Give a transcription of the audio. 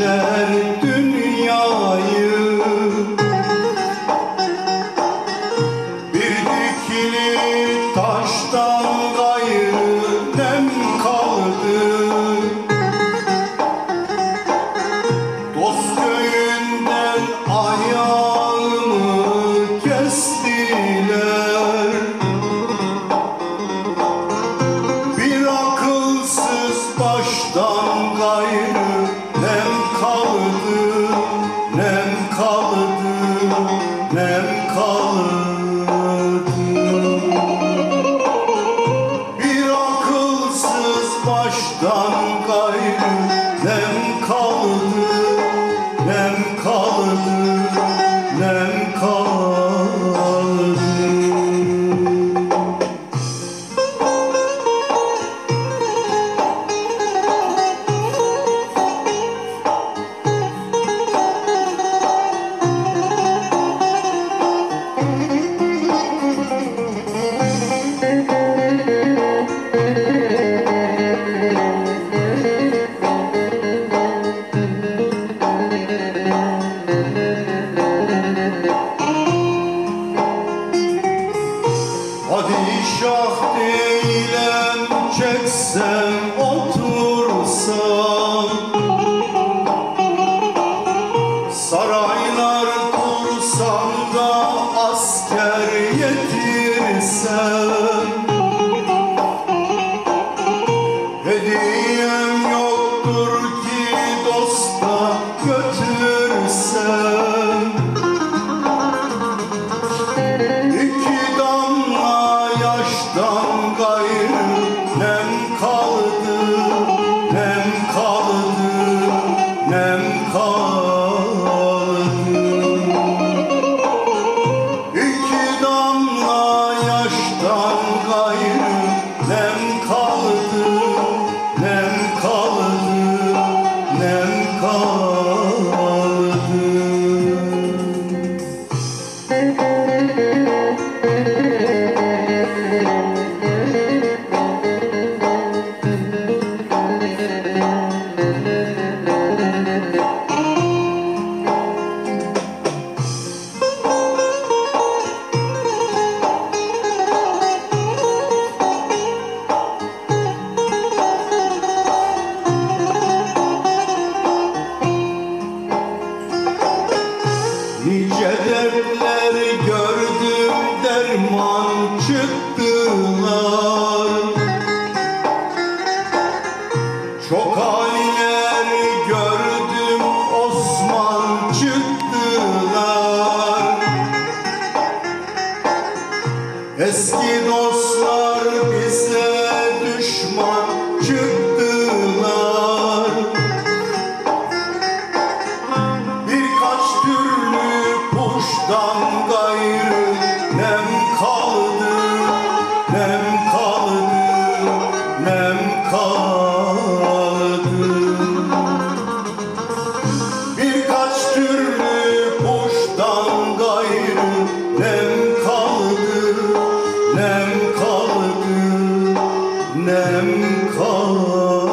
Eylemişler dünyayı Bir dikili taştan gayrı nem kaldı. Dost köyünden ayağımı kaldı, nem kaldı. Bir akılsız baştan Hadi şah değilim çeksem otursam you. Derman çıktılar Çok haller gördüm Osman çıktılar. Eski dostlar bize düşman çıktılar. Birkaç türlü kuştan kalem kal.